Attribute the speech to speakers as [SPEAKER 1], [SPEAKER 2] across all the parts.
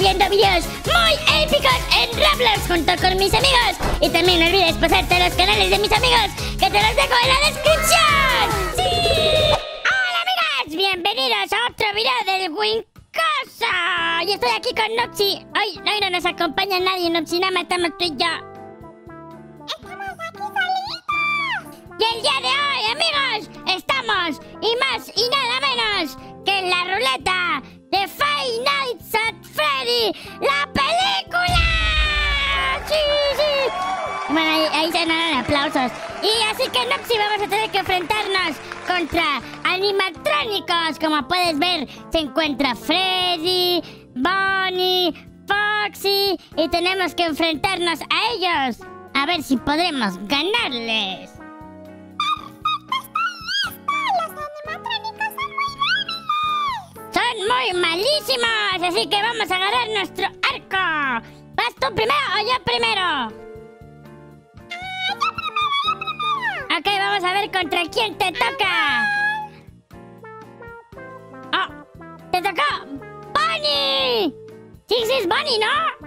[SPEAKER 1] subiendo videos muy épicos en Roblox junto con mis amigos. Y también no olvides pasarte a los canales de mis amigos que te los dejo en la descripción. ¡Sí! ¡Hola amigas! Bienvenidos a otro video del Wincoso. Y estoy aquí con Noxy. Hoy, hoy no nos acompaña nadie, Noxy, nada más estamos tú y yo. Y el día de hoy, amigos, estamos y más y nada menos que en la ruleta de Five Nights at Freddy, la película. Sí, sí. Bueno, ahí, ahí se dan aplausos. Y así que Noxy vamos a tener que enfrentarnos contra animatrónicos. Como puedes ver, se encuentra Freddy, Bonnie, Foxy y tenemos que enfrentarnos a ellos. A ver si podremos ganarles. Son muy malísimos, así que vamos a agarrar nuestro arco. ¿Vas tú primero o yo primero? Ok, vamos a ver contra quién te toca. Oh, te tocó Bonnie. Sí, sí, es Bonnie, ¿no?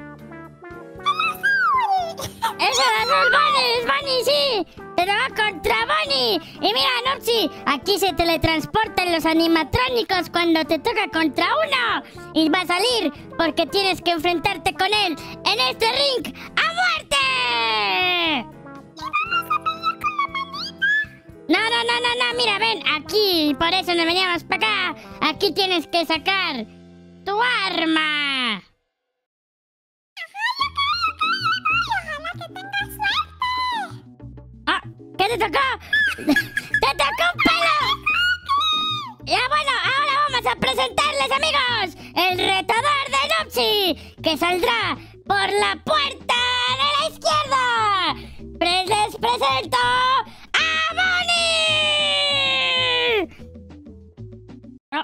[SPEAKER 1] Eso es Bonnie, es Bonnie, sí. Te va contra Bonnie. Y mira, Nopsy, aquí se teletransportan los animatrónicos cuando te toca contra uno. Y va a salir porque tienes que enfrentarte con él en este ring a muerte. No, no, no, no, no, mira, ven, aquí, por eso nos veníamos para acá. Aquí tienes que sacar tu arma. ¿Qué te tocó? ¡Te tocó un pelo! Ya bueno, ahora vamos a presentarles, amigos, el retador de Nopsy, que saldrá por la puerta de la izquierda. Les presento a Bonnie. No,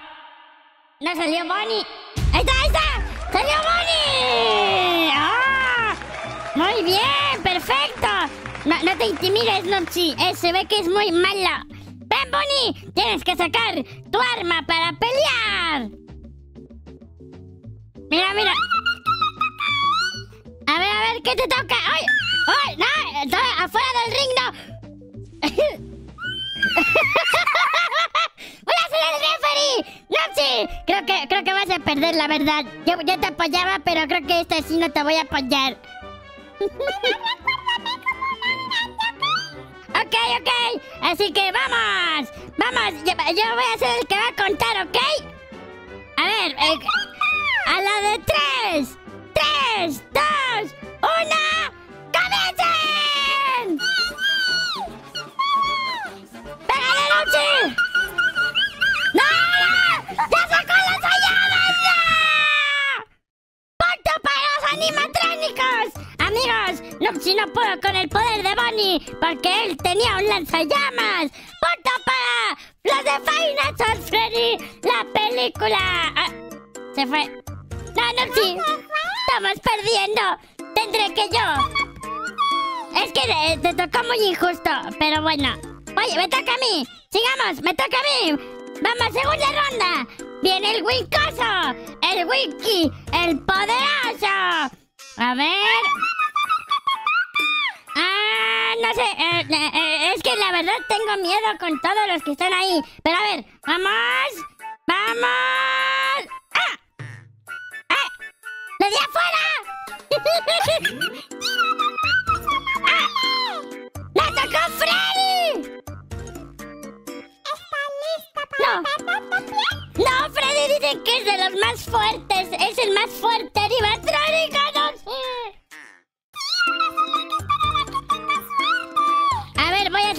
[SPEAKER 1] no salió Bonnie. ¡Ahí está, ahí está! ¡Salió Bonnie! ¡Ah! Muy bien, perfecto. No, te intimides, Nopsy. Eh, se ve que es muy mala. Ven, Bonnie. Tienes que sacar tu arma para pelear. Mira, mira. A ver, a ver, ¿qué te toca? ¡Ay! ¡Ay! ¡No! Afuera del ring, no. ¡Voy a ser el referee! ¡Nopsy! Creo que, creo que vas a perder, la verdad. Yo, yo te apoyaba, pero creo que esta sí no te voy a apoyar. Ok, ok. Así que vamos. Vamos. Yo, voy a ser el que va a contar, ¿ok? A ver. eh, a la de tres. Tres, no, si no puedo con el poder de Bonnie, porque él tenía un lanzallamas. ¡Punto para los de at Freddy, la película! Ah, se fue. No, no, sí. Estamos perdiendo. Tendré que yo. Es que te tocó muy injusto, pero bueno. Oye, me toca a mí. Sigamos, me toca a mí. Vamos, segunda ronda. Viene el Wincoso, el Winky, el poderoso. A ver. No sé. eh, eh, eh, es que la verdad tengo miedo con todos los que están ahí. Pero a ver, vamos. Vamos. ¡Ah! ¡Ah! ¡Le di afuera! ¡Ah! ¡Le tocó Freddy! No. No, Freddy dice que es de los más fuertes. Es el más fuerte animatrónico,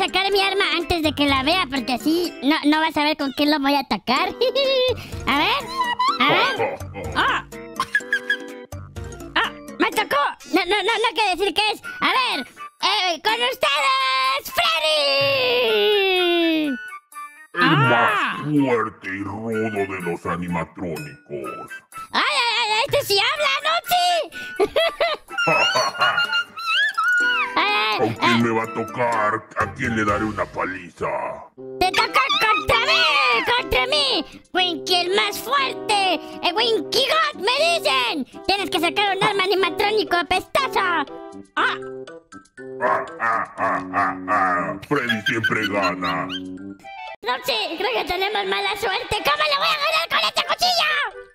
[SPEAKER 1] sacar mi arma antes de que la vea, porque así no, no vas a ver con quién lo voy a atacar. a ver, a ver. ¡Ah! ¡Ah! ¡Me tocó! No, no, no, no quiere decir qué es. A ver, eh, con ustedes, Freddy.
[SPEAKER 2] El
[SPEAKER 1] Ah.
[SPEAKER 2] más fuerte y rudo de los animatrónicos.
[SPEAKER 1] ¡Ay, ay, ay! ¡Este sí habla, no
[SPEAKER 2] me va a tocar? ¿A quién le daré una paliza?
[SPEAKER 1] ¡Te toca contra mí! ¡Contra mí! ¡Winky el más fuerte! ¡El Winky God me dicen! Tienes que sacar un arma animatrónico apestoso. ¡Ah!
[SPEAKER 2] Ah, ah, ah, ah, ah. Freddy siempre gana.
[SPEAKER 1] No, sí, creo que tenemos mala suerte. ¿Cómo le voy a ganar con este cuchillo?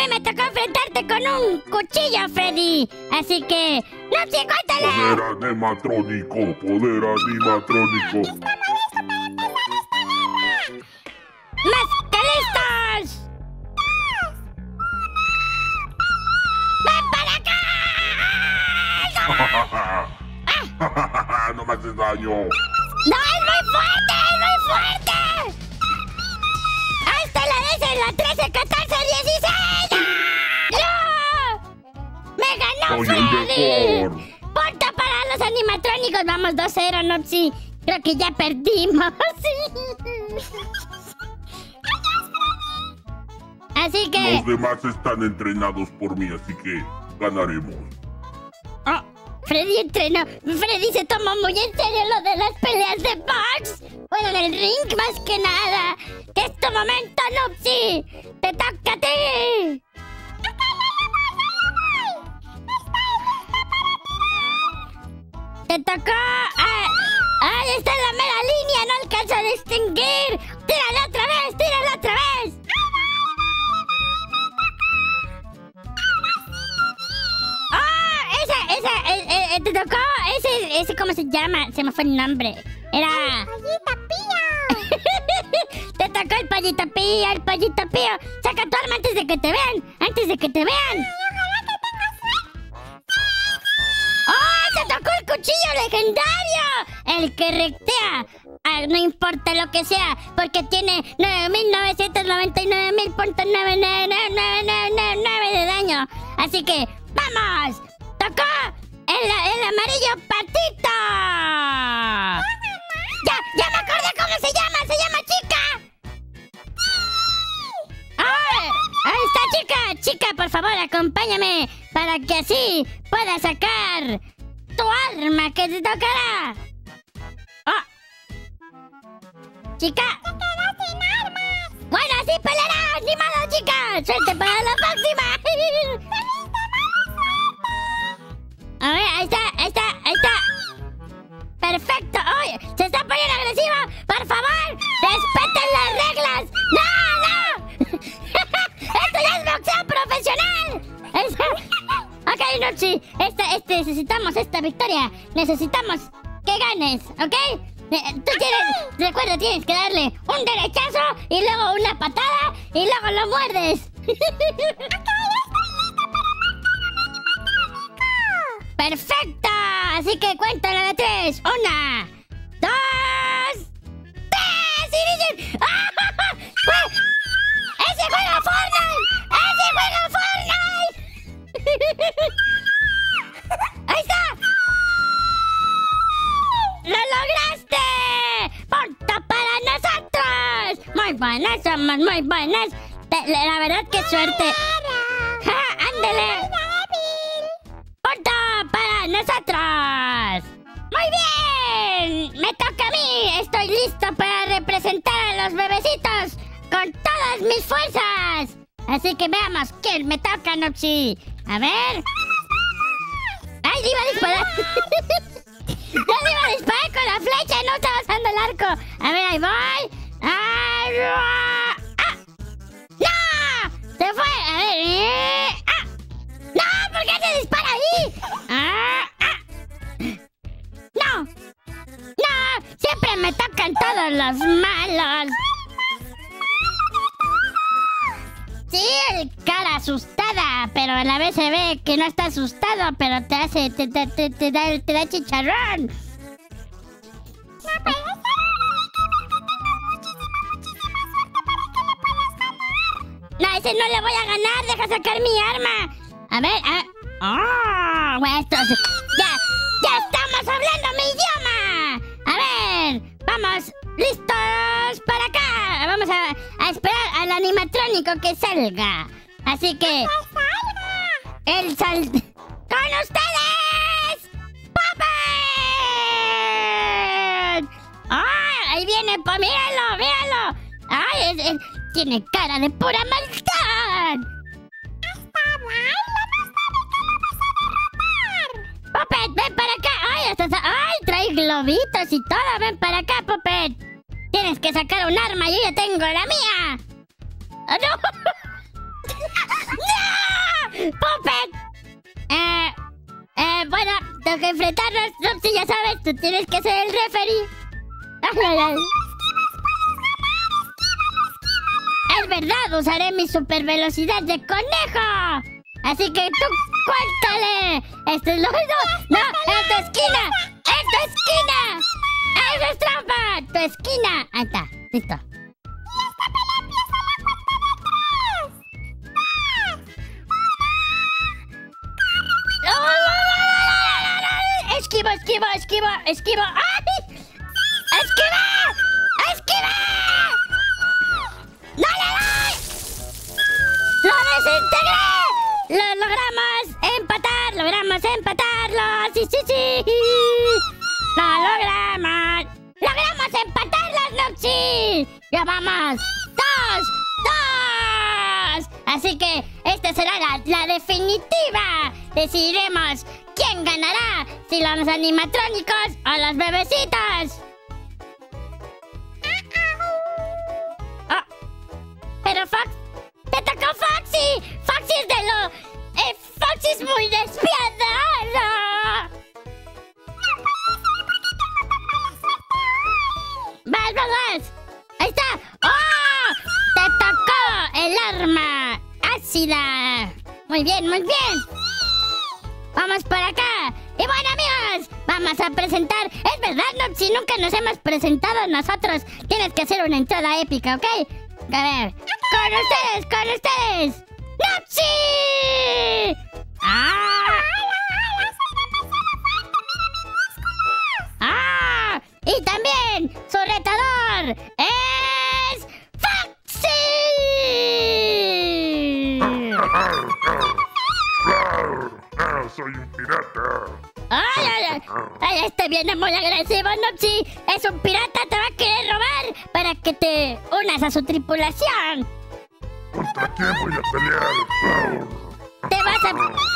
[SPEAKER 1] Mí me tocó enfrentarte con un cuchillo, Freddy. Así que, no sí, cuéntale.
[SPEAKER 2] Poder animatrónico, poder animatrónico.
[SPEAKER 1] ¡Más que listos! ¡Ven para acá!
[SPEAKER 2] no me haces daño.
[SPEAKER 1] ¡No, es muy fuerte! ¡Es muy fuerte! ¡Ahí está la 10, la 13, 14, ¡Me ganó
[SPEAKER 2] Soy el
[SPEAKER 1] Freddy!
[SPEAKER 2] mejor.
[SPEAKER 1] ¡Punto para los animatrónicos! Vamos 2-0, Nopsi. Creo que ya perdimos. Así que...
[SPEAKER 2] Los demás están entrenados por mí, así que ganaremos.
[SPEAKER 1] Oh, Freddy entrenó. Freddy se tomó muy en serio lo de las peleas de box. Bueno, del ring más que nada. Que es tu momento, Nupsi. Te toca a ti. Te tocó. Ah, ahí está la mera línea. No alcanzo a distinguir. Tírala otra vez. Tírala otra vez. ¡Ah! esa, esa, eh, eh, eh, te tocó ese, ese, ¿cómo se llama? Se me fue el nombre. Era... ¡Pollito pío! te tocó el pollito pío, el pollito pío. Saca tu arma antes de que te vean, antes de que te vean. ¡Te tocó el cuchillo legendario! El que rectea. Ah, no importa lo que sea, porque tiene 9.999.99999 de daño. Así que, ¡vamos! ¡Tocó el, el amarillo patito! ¡Ya! ¡Ya me acordé cómo se llama! ¡Se llama chica! ¡Ah! ¡Ahí está chica! Chica, por favor, acompáñame para que así pueda sacar tu arma que te tocará. ¡Ah! ¡Chica! ¡Te sin armas! ¡Bueno, así pelearás! ¡Ni modo, chica! ¡Suerte para la próxima! A ver, ahí está, ahí está, ahí está. Perfecto. ¡Oye! ¡Se está poniendo agresiva! ¡Por favor! ¡Respeten las reglas! ¡No, Ok, Nochi. Esta, este, necesitamos esta victoria. Necesitamos que ganes, ¿ok? Eh, Tú tienes, recuerda, tienes que darle un derechazo y luego una patada y luego lo muerdes. ¡Perfecto! Así que cuéntalo de tres. Una, dos, tres. ¡Inicien! ¡Ah! ¡Jue- ¡Ese juega Fortnite! ¡Ese juega Fortnite! ¡Lo lograste! ¡Punto para nosotros! Muy buenas, somos muy buenas. La verdad, qué suerte. ¡Ja! ¡Ándele! ¡Punto para nosotros! ¡Muy bien! ¡Me toca a mí! ¡Estoy listo para representar a los bebecitos con todas mis fuerzas! Así que veamos quién me toca, Nopsi. A ver. ¡Ay, iba a disparar! ¡Ya le iba a disparar con la flecha y no estaba usando el arco! A ver, ahí voy. ¡Ah! ¡No! ¡Se fue! A ver. eh, ¡Ah! ¡No! ¿Por qué se dispara ahí? ¡Ah! ¡Ah! ¡No! ¡No! ¡Siempre me tocan todos los malos! A la vez se ve que no está asustado, pero te hace, te, te, te, te da, te da chicharrón. No, ese no le voy a ganar, deja sacar mi arma. A ver, a ver. ¡Oh! bueno, esto es- ¡Ya! ¡Ya estamos hablando mi idioma! A ver, vamos, listos para acá. Vamos a, a esperar al animatrónico que salga. Así que. El sal... ¡Con ustedes! ¡Puppet! ¡Ay, ahí viene! Pues míralo, míralo. ¡Ay, es- es- tiene cara de pura maldad! Puppet, ven para acá. ¡Ay, estás... ¡Ay, trae globitos y todo! ¡Ven para acá, Puppet! Tienes que sacar un arma, yo ya tengo la mía. ¡Oh, no! ¡No! ¡Puppet! Eh, eh, bueno, tengo que enfrentarnos. Roxy, ya sabes, tú tienes que ser el referee. Ay. Es verdad, usaré mi super velocidad de conejo. Así que tú cuéntale. Esto es lo que no. Es tu esquina. Es tu esquina. Eso es trampa. Tu esquina. Ahí está. Listo. Esquivo, esquivo, esquivo. ¡Ay! ¡Esquiva! ¡Esquiva! ¡No le doy! ¡Lo desintegré! ¡Lo logramos empatar! ¡Logramos empatarlo! ¡Sí, sí, sí! ¡Lo logramos! ¡Logramos empatarlos, Noxy! ¡Ya vamos! ¡Dos! ¡Dos! Así que esta será la definitiva. Decidiremos si los animatrónicos o los bebecitos. Ah, pero Fox, te tocó Foxy. Foxy es de lo... eh, Foxy muy despiadado. ¡Vas, vas, vas! ¡Ahí está! ¡Oh! ¡Te tocó el arma ácida! Muy bien, muy bien. Vamos por acá. Vamos a presentar. Es verdad, Noxy, nunca nos hemos presentado nosotros. Tienes que hacer una entrada épica, ¿ok? A ver. Con ustedes, con ustedes. ¡Noxy! ¡Ah! ¡Ah! Y también su retador es
[SPEAKER 2] soy un pirata.
[SPEAKER 1] ¡Ay, ay, ay! ay este viene muy agresivo, Nopsi. Es un pirata, te va a querer robar para que te unas a su tripulación.
[SPEAKER 2] ¿Contra quién voy a pelear?
[SPEAKER 1] Te vas a...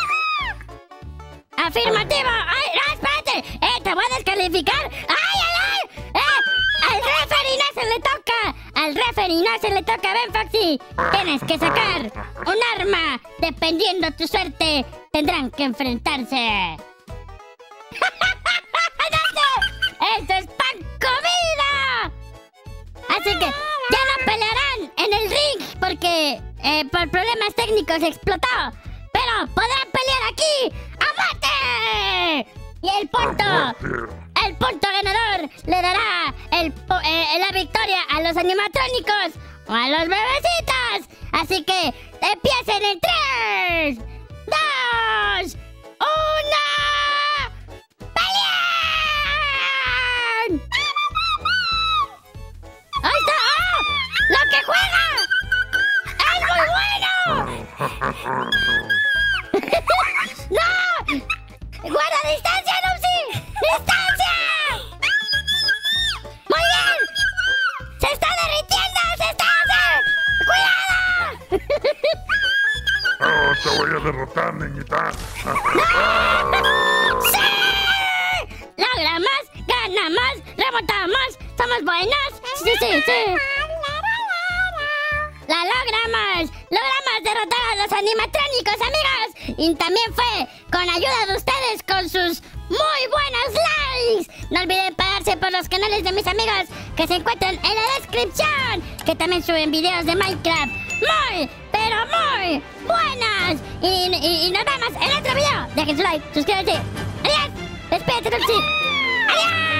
[SPEAKER 1] Afirmativo. ¡Ay, no, espérate! ¡Eh, te voy a descalificar! ¡Ay, ay, ay! ¡Eh! ¡Al referee no se le toca! ¡Al referee no se le toca! ¡Ven, Foxy! Tienes que sacar un arma. Dependiendo tu suerte, tendrán que enfrentarse. ¡Esto es pan comida! Así que ya no pelearán en el ring porque eh, por problemas técnicos explotó. Pero podrán pelear aquí a muerte. Y el punto, el punto ganador le dará el, eh, la victoria a los animatrónicos o a los bebecitos. Así que empiecen en ¡No! ¡Guarda distancia, Nupsi! ¡Distancia! ¡Muy bien! ¡Se está derritiendo! ¡Se está... ¡Cuidado!
[SPEAKER 2] Oh, te voy a derrotar, niñita.
[SPEAKER 1] ¡Sí! ¡Logramos! ¡Ganamos! ¡Remontamos! ¡Somos buenos! ¡Sí, sí, sí! ¡La logramos! ¡Logramos derrotar a los animatrónicos, amigos! Y también fue con ayuda de ustedes con sus muy buenos likes. No olviden pagarse por los canales de mis amigos que se encuentran en la descripción. Que también suben videos de Minecraft. Muy, pero muy buenas. Y, y- y nos vemos en otro video. Dejen su like, suscríbanse. Adiós. Despídete. Adiós.